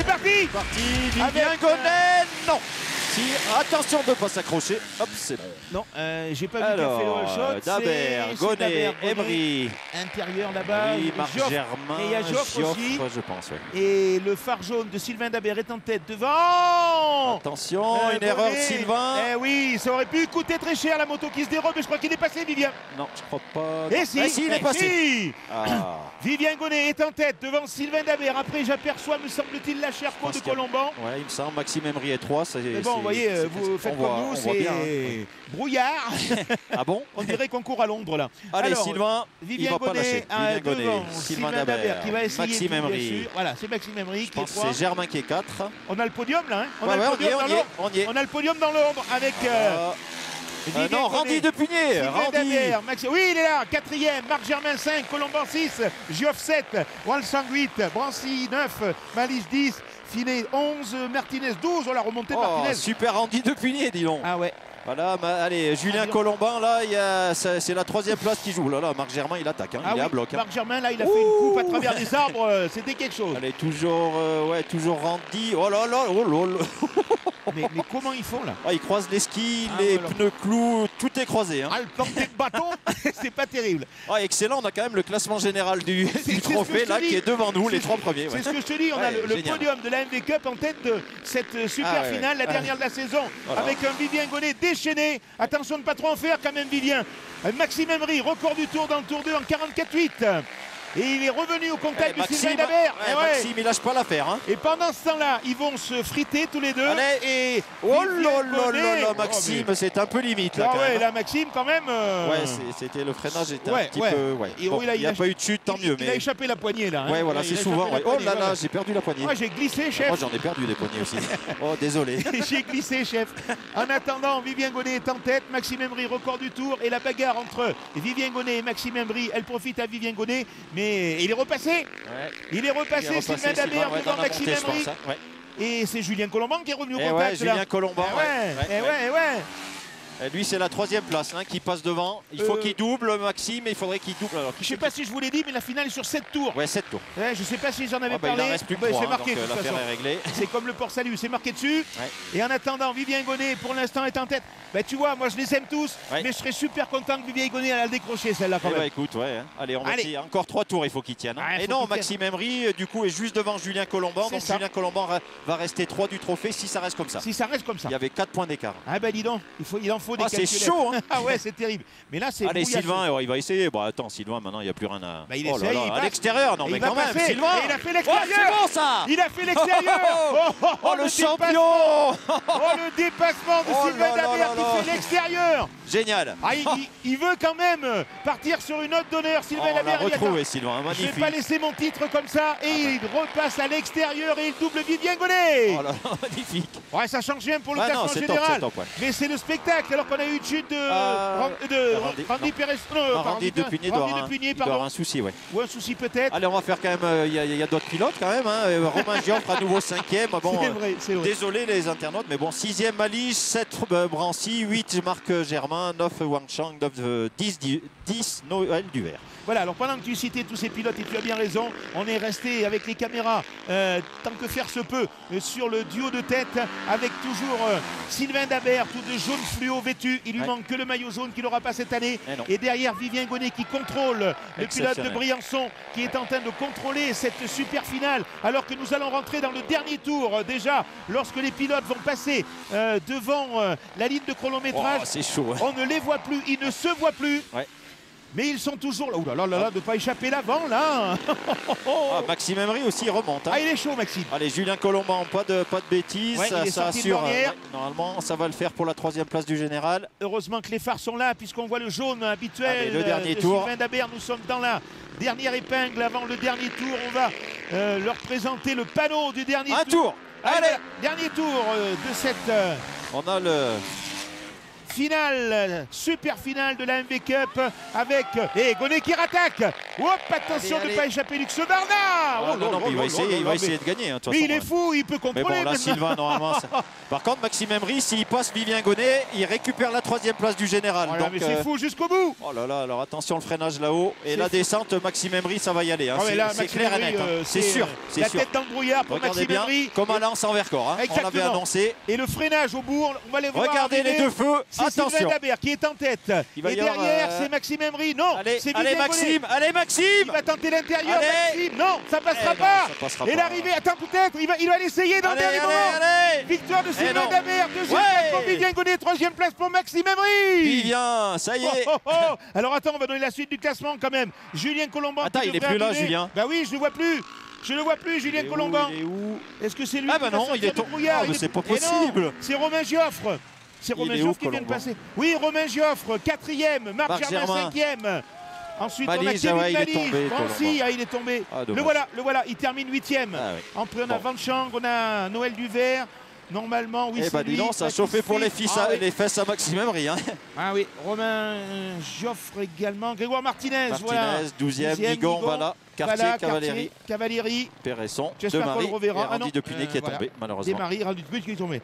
c'est parti. Parti, Avec, Gonnet, non attention de ne pas s'accrocher. Hop, c'est bon. Non, euh, j'ai pas vu qu'a fait le shot. euh, Daber, c'est- c'est Gonnet. Emery, Intérieur là-bas. oui, Marc Joffre. Germain, Et il y a Joffre aussi. je pense. ouais. Et le phare jaune de Sylvain Dabert est en tête devant. Attention, Euh, une erreur de. Sylvain. Eh oui, ça aurait pu coûter très cher la moto qui se dérobe, mais je crois qu'il est passé, Vivien. Non, je crois pas. Et si, Ah, si, il est eh passé. si. Ah, Vivien Gonnet est en tête devant Sylvain Dabert. Après, j'aperçois, me semble-t-il, la pense de Colomban. ouais, il me semble. Maxime Emery est 3. Mais bon, vous voyez, euh, vous faites comme nous, c'est hein. brouillard. Ah bon On dirait qu'on court à Londres là. Allez, Alors, Sylvain, il Vivien pas Gonnet lâcher. Vivien Gonnet, devant Sylvain Sylvain Dabert Dabert, qui va essayer Maxime Emery. Voilà, c'est Maxime Emery qui est pense que 3. c'est Germain qui est 4. On a le podium là, hein on, Ouais, a le ouais, on y podium est, dans on y est, l'ordre. on y est. On a le podium dans l'ordre avec euh, Euh, Vivien euh, non, Randy. Sylvain Randy. Oui, il est là, quatrième, Marc Germain 5, Colomban 6, Gioff 7, Walsang 8, Brancy 9, Malice 10, Filet 11, Martinez 12, on l'a remonté de Oh, Martinez. super Randy Depugné, dis donc. Ah ouais, Voilà, allez, Julien Ah. Colombin, là, c'est la troisième place qui joue. Là, là, Marc Germain, il attaque, hein, ah il est à bloc. hein. Marc Germain là, il a fait une coupe à travers les arbres, euh, c'était quelque chose. Allez, toujours, euh, ouais, toujours Randy. Oh là là, oh là là. Mais, mais comment ils font là Ah, il croise les skis, Ah, les pneus clous, tout est croisé. Hein. Ah, le planter de bâton, c'est pas terrible. Ah, excellent, on a quand même le classement général du, trophée là qui est devant nous, les trois premiers. ouais. C'est ce que je te dis, on a le, podium de la MV Cup en tête de cette super ouais, finale, la dernière de la saison, Voilà. avec un Vivien Gonnet déchaîné. Attention de ne pas trop en faire quand même, Vivien. Maxime Emery, record du tour dans le tour 2 en 44-8. Et il est revenu au contact Eh, de Sylvain Dabert. ouais, Eh ouais. Maxime, il lâche pas l'affaire. Hein. Et pendant ce temps-là, ils vont se friter tous les deux. Allez. Et Oh là là Oh, Maxime, mais- c'est un peu limite là Ah ouais, même. là, Maxime, quand même. euh, Ouais, c'était le freinage était Ouais, un petit ouais. peu. Et Bon, il n'y a a- pas eu de chute, tant il, mieux. il a échappé la poignée là. hein. ouais, voilà, c'est souvent. Oh là voilà. là, j'ai perdu la poignée. Moi j'ai glissé, chef. Moi, j'en ai perdu des poignées aussi. Oh, désolé. J'ai glissé, chef. En attendant, Vivien Gonnet est en tête. Maxime Emery, record du tour. Et la bagarre entre Vivien Gonnet et Maxime Emery, elle profite à Vivien Gonnet. Mais il est repassé. Il est repassé, Il est Sylvain Maxime Emery. pense, hein. Et c'est Julien Colomban qui est revenu au contact. là. Julien Colomban. Ouais, ouais, ouais. Et lui, c'est la troisième place hein, qui passe devant. Il faut Euh, qu'il double, Maxime, et il faudrait qu'il double. Alors, Je sais pas si je vous l'ai dit, mais la finale est sur 7 tours. Ouais, 7 tours. Ouais, je sais pas si j'en avais Ah bah, il parlé. en reste plus que 3, c'est marqué euh. C'est comme le port salut, c'est marqué dessus. Ouais. Et en attendant, Vivien Gonnet, pour l'instant, est en tête. Bah, tu vois, moi, je les aime tous. Ouais. Mais je serais super content que Vivien Gonnet elle a décroché celle-là quand Eh même. bah, écoute, ouais. hein. Allez, on va Allez. Encore 3 tours, il faut qu'il tienne. hein. Et non, Maxime Emery, euh, du coup, est juste devant Julien Colomban. Donc ça. Julien Colomban va rester 3 du trophée si ça reste comme ça. Si ça reste comme ça. Il y avait 4 points d'écart. Ah bah dis donc, il, faut, il en faut des Ah, c'est chaud, hein. Ah ouais, c'est terrible. Mais là, c'est Allez. Sylvain, il va essayer. Bon, attends, Sylvain, maintenant, il n'y a plus rien à. Bah, il Oh essaye, là, il à l'extérieur, non, mais quand même, passer. Sylvain. Et il a fait Oh, l'extérieur. c'est bon ça Il a fait l'extérieur Oh, oh, oh, Oh, le champion Oh le dépassement de Oh Sylvain Dabert qui fait l'extérieur Génial ah, il, veut quand même euh, partir sur une note d'honneur, Oh, Sylvain On l'a retrouvé, Sylvain, Je vais magnifique. pas laisser mon titre comme ça et il repasse à l'extérieur et il double Vivien Gonnet. Oh là là, magnifique. Ouais, ça change rien pour le Ah classement général. c'est top, ouais. Mais c'est le spectacle alors qu'on a eu une chute de, Euh, de Randy- Randy. Pérez. Non, Non, pas Randy Depugné doit avoir un- Depugné, il doit avoir pardon. un souci, ouais. Ou un souci peut-être. Allez, on va faire quand même. euh, Il y a, il y a d'autres pilotes quand même. hein. Euh, Romain Gioffre à nouveau cinquième. Bon, euh, désolé les internautes, mais bon, sixième Malice, 7 euh, Brancy, 8 Marc Germain, 9 Wang Chang, 9, euh, 10, 10, 10 Noël Duvert. Voilà, alors pendant que tu citais tous ces pilotes, et tu as bien raison, on est resté avec les caméras, euh, tant que faire se peut, euh, sur le duo de tête, avec toujours euh, Sylvain Dabert, tout de jaune fluo vêtu. Il lui Ouais. manque que le maillot jaune qu'il n'aura pas cette année. Eh. Et derrière, Vivien Gonnet qui contrôle le pilote de. Briançon, qui est en train de contrôler cette super finale, alors que nous allons rentrer dans le dernier tour. déjà, lorsque les pilotes vont passer devant la ligne de chronométrage, Oh, c'est chaud. hein. On ne les voit plus, ils ne se voient plus. Ouais. Mais ils sont toujours là. Ouh là là là là, de ne pas échapper l'avant là. Ah, Maxime Emery aussi il remonte. hein. Ah, il est chaud, Maxime. Allez, Julien Colomban, pas de, pas de bêtises. Ouais, ça assure. euh, ouais, normalement, ça va le faire pour la troisième place du général. Heureusement que les phares sont là, puisqu'on voit le jaune habituel Allez, le euh, dernier de tour. Sylvain Dabert. Nous sommes dans la dernière épingle avant le dernier tour. On va euh, leur présenter le panneau du dernier Un tour Allez, dernier tour euh, de cette euh, On a le. Finale, super finale de la MV Cup avec et Gonnet qui rattaque. Hop, attention Allez, de ne pas échapper Luxe Barnard Ah, Oh là là mais il va là essayer, là il là, va mais- essayer de gagner. hein, de Mais il est fou, il peut Mais contrôler. bon, là, même. Sylvain, normalement. Par contre, Maxime Emery, s'il passe Vivien Gonnet, il récupère la troisième place du général. Voilà, Donc, mais c'est euh, fou jusqu'au bout. Oh là là, alors attention le freinage là-haut. Et la fou. descente, Maxime Emery, ça va y aller. hein. Ah C'est là, clair et net. hein. euh, C'est sûr, La sûr. tête dans le brouillard pour Regardez Maxime bien, Emery. comme un lance en vercors. hein. On l'avait annoncé. Et le freinage au bourg, on va les voir. Regardez les deux feux. C'est Sylvain. Dabert qui est en tête. Et derrière, euh, c'est Maxime Emery. Non, Allez, c'est allez Maxime, Il Maxime. va tenter l'intérieur. Maxime. Non, ça passera Eh non, pas. ça passera et pas. l'arrivée, attends peut-être, il va, il va l'essayer dans le dernier moment. allez. Victoire de Eh Sylvain. Dabert, deuxième Ouais. place pour Vivien Gonnet, troisième place pour Maxime Emery. Vivien, ça y est. Oh, oh, oh. Alors attends, on va donner la suite du classement quand même. Julien Colomban. Attends, il est plus là. Julien. Bah oui, je le vois plus. Je le vois plus, Julien Colomban. Est-ce que c'est lui Ah bah non, il est du tom- brouillard? Ah, mais c'est pas Eh possible. C'est Romain Gioffre. C'est Romain Gioffre qui vient de passer. Oui, Romain Gioffre, quatrième. Marc, Marc Germain, Germain. cinquième. Ensuite, on a Balise, Kevin ah ouais, il est tombé, Colomban. ah, il est tombé. Ah, le voilà, le voilà. Il termine huitième. Ah ouais. Après, on a Bon. Van Chang, on a Noël Duvert. Normalement, oui, Eh c'est bah lui. donc, ça a Baptiste chauffé pour les, Fils. Ah oui. les fesses à Maxime Emery. Hein. Ah oui, Romain euh, Gioffre également, Grégoire Martinez, voilà. Martinez, 12e, Douzième, Migon, Migon, voilà. Voilà, Cartier, Cavalerie, Péresson, J'espère qu'on Marie le reverra. et Ah non, Randy Depuné euh, qui est voilà. tombé, malheureusement. Desmarais, Randy Dupuis qui est tombé.